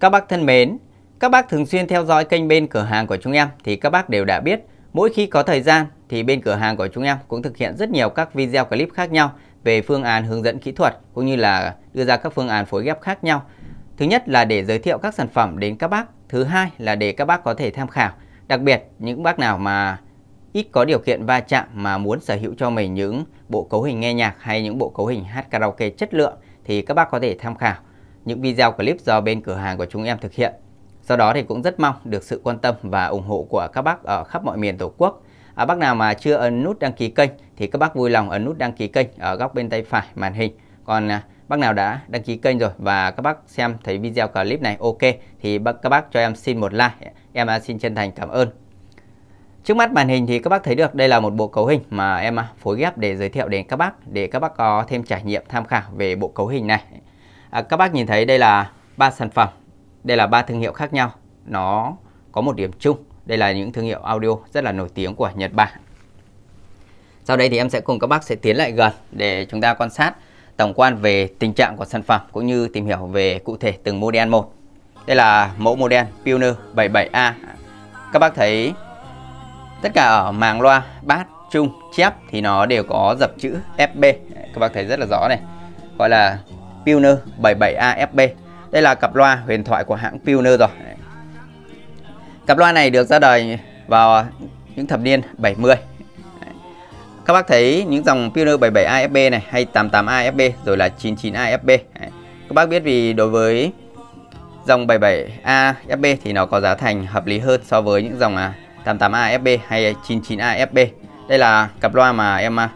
Các bác thân mến, các bác thường xuyên theo dõi kênh bên cửa hàng của chúng em thì các bác đều đã biết mỗi khi có thời gian thì bên cửa hàng của chúng em cũng thực hiện rất nhiều các video clip khác nhau về phương án hướng dẫn kỹ thuật cũng như là đưa ra các phương án phối ghép khác nhau. Thứ nhất là để giới thiệu các sản phẩm đến các bác, thứ hai là để các bác có thể tham khảo. Đặc biệt những bác nào mà ít có điều kiện va chạm mà muốn sở hữu cho mình những bộ cấu hình nghe nhạc hay những bộ cấu hình hát karaoke chất lượng thì các bác có thể tham khảo những video clip do bên cửa hàng của chúng em thực hiện. Do đó thì cũng rất mong được sự quan tâm và ủng hộ của các bác ở khắp mọi miền Tổ quốc. À, bác nào mà chưa ấn nút đăng ký kênh thì các bác vui lòng ấn nút đăng ký kênh ở góc bên tay phải màn hình. Còn à, bác nào đã đăng ký kênh rồi và các bác xem thấy video clip này ok thì bác, các bác cho em xin một like. Em à, xin chân thành cảm ơn. Trước mắt màn hình thì các bác thấy được đây là một bộ cấu hình mà em à, phối ghép để giới thiệu đến các bác để các bác có thêm trải nghiệm tham khảo về bộ cấu hình này. À, các bác nhìn thấy đây là ba sản phẩm, đây là ba thương hiệu khác nhau. Nó có một điểm chung, đây là những thương hiệu audio rất là nổi tiếng của Nhật Bản. Sau đây thì em sẽ cùng các bác sẽ tiến lại gần để chúng ta quan sát tổng quan về tình trạng của sản phẩm cũng như tìm hiểu về cụ thể từng model một. Đây là mẫu model Pioneer 77A. Các bác thấy tất cả ở màng loa, bát, trung, chép thì nó đều có dập chữ FB. Các bác thấy rất là rõ này. Gọi là Pioneer 77AFB, Đây là cặp loa huyền thoại của hãng Pioneer rồi. Cặp loa này được ra đời vào những thập niên 70. Các bác thấy những dòng Pioneer 77AFB này hay 88AFB rồi là 99AFB, Các bác biết vì đối với dòng 77AFB thì nó có giá thành hợp lý hơn so với những dòng à, 88AFB hay 99AFB. Đây là cặp loa mà em à,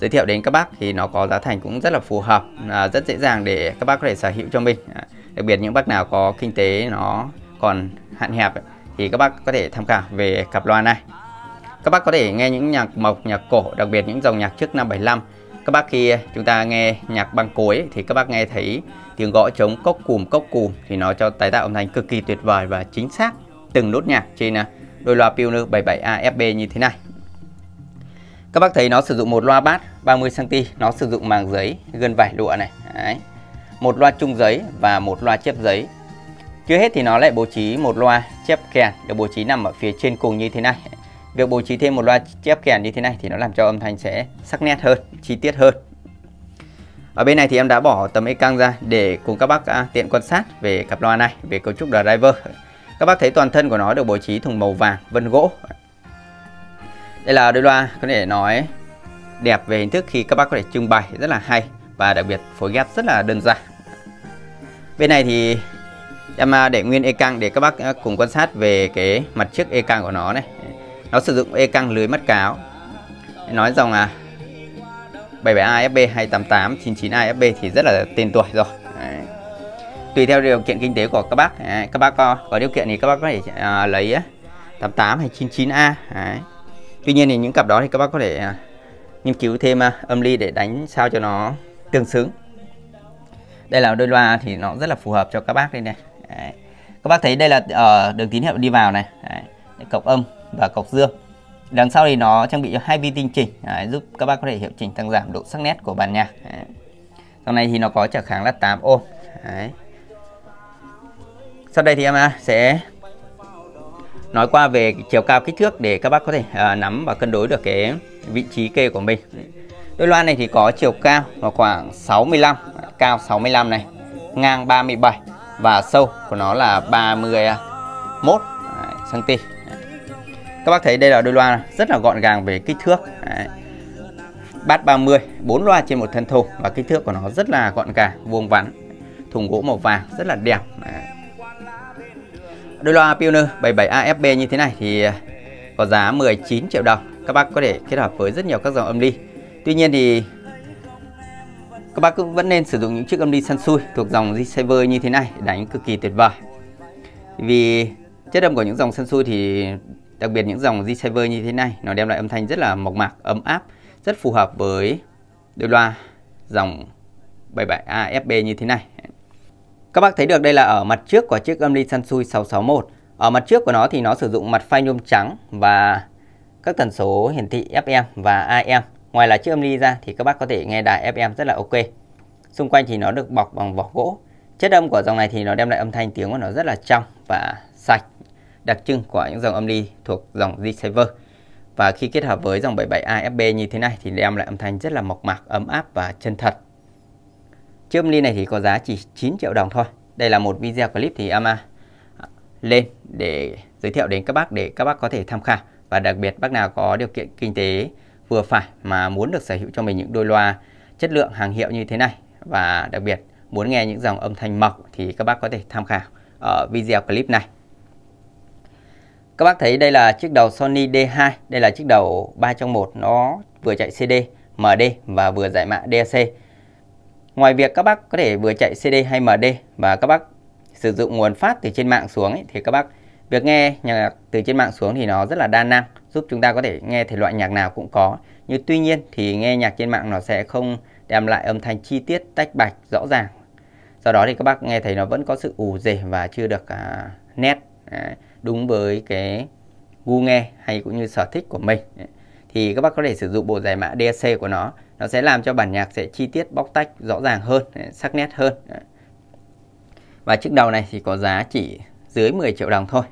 giới thiệu đến các bác thì nó có giá thành cũng rất là phù hợp, à, rất dễ dàng để các bác có thể sở hữu cho mình. À, đặc biệt những bác nào có kinh tế nó còn hạn hẹp thì các bác có thể tham khảo về cặp loa này. Các bác có thể nghe những nhạc mộc, nhạc cổ, đặc biệt những dòng nhạc trước năm 75. Các bác khi chúng ta nghe nhạc băng cối thì các bác nghe thấy tiếng gõ trống cốc cùm cốc cùm thì nó cho tái tạo âm thanh cực kỳ tuyệt vời và chính xác từng nốt nhạc trên à, đôi loa Pioneer 77A FB như thế này. Các bác thấy nó sử dụng một loa bát 30cm, nó sử dụng màng giấy gân vải lụa này. Đấy. Một loa trung giấy và một loa chép giấy. Chưa hết thì nó lại bố trí một loa chép kèn được bố trí nằm ở phía trên cùng như thế này. Việc bố trí thêm một loa chép kèn như thế này thì nó làm cho âm thanh sẽ sắc nét hơn, chi tiết hơn. Ở bên này thì em đã bỏ tấm căng ra để cùng các bác à, tiện quan sát về cặp loa này, về cấu trúc driver. Các bác thấy toàn thân của nó được bố trí thùng màu vàng, vân gỗ. Đây là đôi loa có thể nói đẹp về hình thức khi các bác có thể trưng bày rất là hay và đặc biệt phối ghép rất là đơn giản. Bên này thì em à, để nguyên e căng để các bác à, cùng quan sát về cái mặt trước e căng của nó này. Nó sử dụng e căng lưới mắt cáo. Nói dòng à 77A FB 288 99A FB thì rất là tên tuổi rồi. Đấy. Tùy theo điều kiện kinh tế của các bác, Đấy. các bác có, có điều kiện thì các bác có thể uh, lấy 88 hay 99A. Đấy. Tuy nhiên thì những cặp đó thì các bác có thể à, nghiên cứu thêm à, âm ly để đánh sao cho nó tương xứng. Đây là đôi loa thì nó rất là phù hợp cho các bác đây này. Đấy. Các bác thấy đây là ở uh, đường tín hiệu đi vào này, Đấy. cọc âm và cọc dương. Đằng sau thì nó trang bị cho hai vi tinh chỉnh Đấy, giúp các bác có thể hiệu chỉnh tăng giảm độ sắc nét của bản nhạc. Đấy. Sau này thì nó có trở kháng là 8 ohm. Đấy. Sau đây thì em à, sẽ nói qua về chiều cao kích thước để các bác có thể uh, nắm và cân đối được cái vị trí kê của mình. Đôi loa này thì có chiều cao là khoảng 65, cao 65 này, ngang 37 và sâu của nó là 31 cm. À, các bác thấy đây là đôi loa rất là gọn gàng về kích thước. Đấy. Bát 30, 4 loa trên một thân thùng và kích thước của nó rất là gọn gàng, vuông vắn. Thùng gỗ màu vàng rất là đẹp. Đấy. Đôi loa Pioneer 77afb như thế này thì à, có giá 19 triệu đồng. Các bác có thể kết hợp với rất nhiều các dòng âm ly. Tuy nhiên thì các bác cũng vẫn nên sử dụng những chiếc âm ly Sansui thuộc dòng G-Saver như thế này đánh cực kỳ tuyệt vời. Vì chất âm của những dòng săn xui thì đặc biệt những dòng G-Saver như thế này nó đem lại âm thanh rất là mộc mạc, ấm áp, rất phù hợp với đôi loa dòng 77afb như thế này. Các bác thấy được đây là ở mặt trước của chiếc âm ly Sansui 661. Ở mặt trước của nó thì nó sử dụng mặt phay nhôm trắng và các tần số hiển thị FM và AM. Ngoài là chiếc âm ly ra thì các bác có thể nghe đài FM rất là ok. Xung quanh thì nó được bọc bằng vỏ gỗ. Chất âm của dòng này thì nó đem lại âm thanh tiếng của nó rất là trong và sạch, đặc trưng của những dòng âm ly thuộc dòng G-Saver. Và khi kết hợp với dòng 77 afb như thế này thì đem lại âm thanh rất là mộc mạc, ấm áp và chân thật. Chiếc âm ly này thì có giá chỉ 9 triệu đồng thôi. Đây là một video clip thì Ama lên để giới thiệu đến các bác để các bác có thể tham khảo. Và đặc biệt bác nào có điều kiện kinh tế vừa phải mà muốn được sở hữu cho mình những đôi loa chất lượng hàng hiệu như thế này và đặc biệt muốn nghe những dòng âm thanh mộc thì các bác có thể tham khảo ở video clip này. Các bác thấy đây là chiếc đầu Sony D2, đây là chiếc đầu 3 trong 1 nó vừa chạy CD, MD và vừa giải mã DAC. Ngoài việc các bác có thể vừa chạy CD hay MD và các bác sử dụng nguồn phát từ trên mạng xuống ấy, thì các bác việc nghe nhạc từ trên mạng xuống thì nó rất là đa năng giúp chúng ta có thể nghe thể loại nhạc nào cũng có. Nhưng tuy nhiên thì nghe nhạc trên mạng nó sẽ không đem lại âm thanh chi tiết tách bạch rõ ràng. Do đó thì các bác nghe thấy nó vẫn có sự ù rề và chưa được à, nét à, đúng với cái gu nghe hay cũng như sở thích của mình. Thì các bác có thể sử dụng bộ giải mã DSC của nó nó sẽ làm cho bản nhạc sẽ chi tiết bóc tách rõ ràng hơn, sắc nét hơn. Và chiếc đầu này thì có giá chỉ dưới 10 triệu đồng thôi.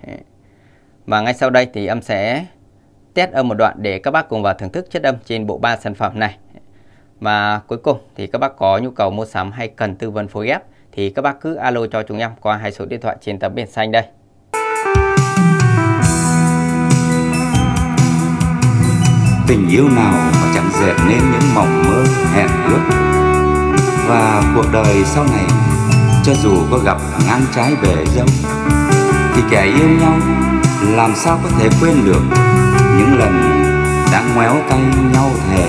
Và ngay sau đây thì âm sẽ test âm một đoạn để các bác cùng vào thưởng thức chất âm trên bộ ba sản phẩm này. Và cuối cùng thì các bác có nhu cầu mua sắm hay cần tư vấn phối ghép thì các bác cứ alo cho chúng em qua hai số điện thoại trên tấm biển xanh đây. Tình yêu nào mà chẳng dệt nên những mộng mơ, hẹn ước. Và cuộc đời sau này, cho dù có gặp ngang trái bể dâu Thì kẻ yêu nhau làm sao có thể quên được những lần đã ngoéo tay nhau thề.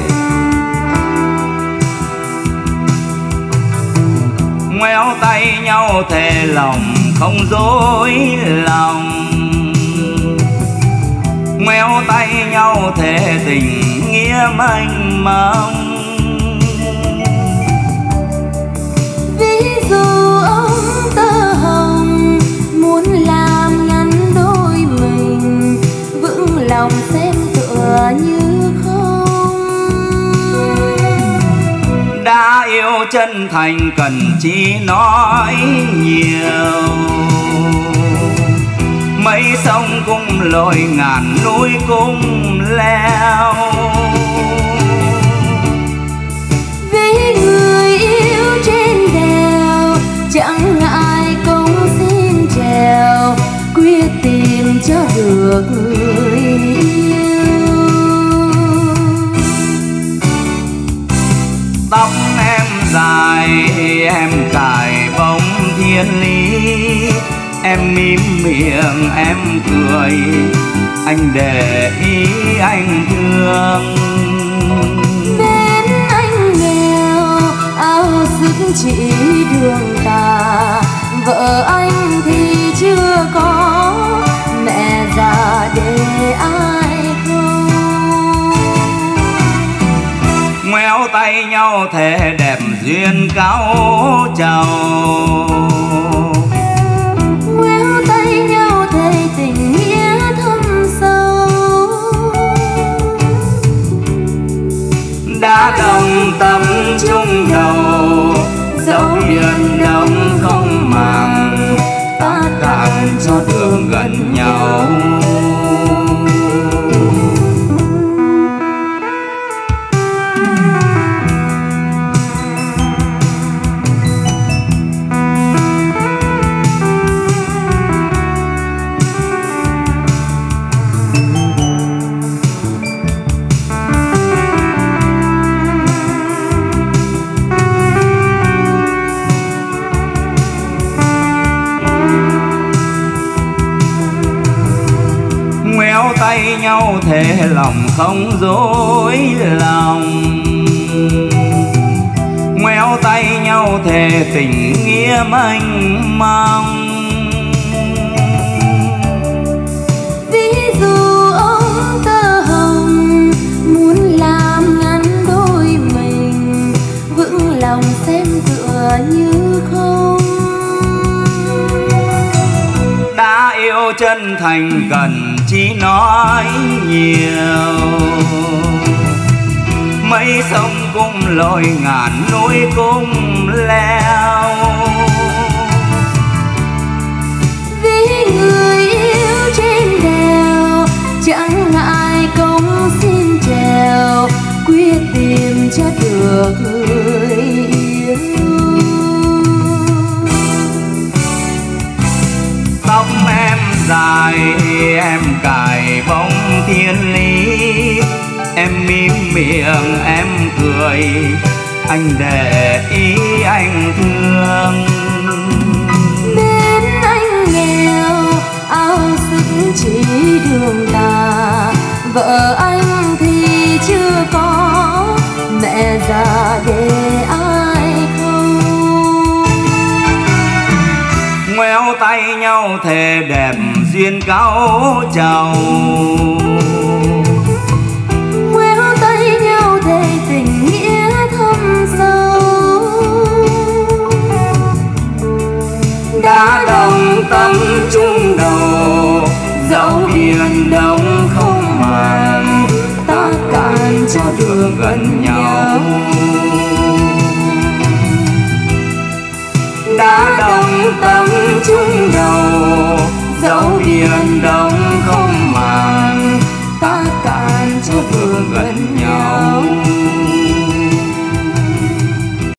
Ngoéo tay nhau thề lòng không dối lòng ngoéo tay nhau thề tình nghĩa mênh mông. Ví dụ ông tơ hồng muốn làm ngắn đôi mình vững lòng xem tựa như đã yêu chân thành cần chỉ nói nhiều lội ngàn núi cung leo. Vì người yêu trên đèo chẳng ai cũng xin trèo quyết tìm cho được người tóc em dài em cài bóng thiên lý em mím miệng em cười. Anh để ý anh thương. Bên anh nghèo áo sức chỉ đường tà. Vợ anh thì chưa có mẹ già để ai ngoéo tay nhau thể đẹp duyên cao trầu tâm chung đầu dẫu biển đông không màng ta càng cho đường gần nhau. Tay nhau thề lòng không dối lòng. Ngoéo tay nhau thề tình nghĩa mênh mông. Ví chân thành cần chỉ nói nhiều. Mấy sông cũng lội ngàn núi cũng leo. Vì người yêu trên đèo, chẳng ngại công xin trèo quyết tìm cho được dài, em cài bóng thiên lý. Em mím miệng, em cười, anh để ý anh thương. Bên anh nghèo áo sức chỉ đường tà vợ anh thì chưa có. Mẹ già để anh ngoéo tay nhau thề đẹp duyên cao trầu. Ngoéo tay nhau thề tình nghĩa thâm sâu. Đã đồng tâm chung đầu, dẫu biển đông không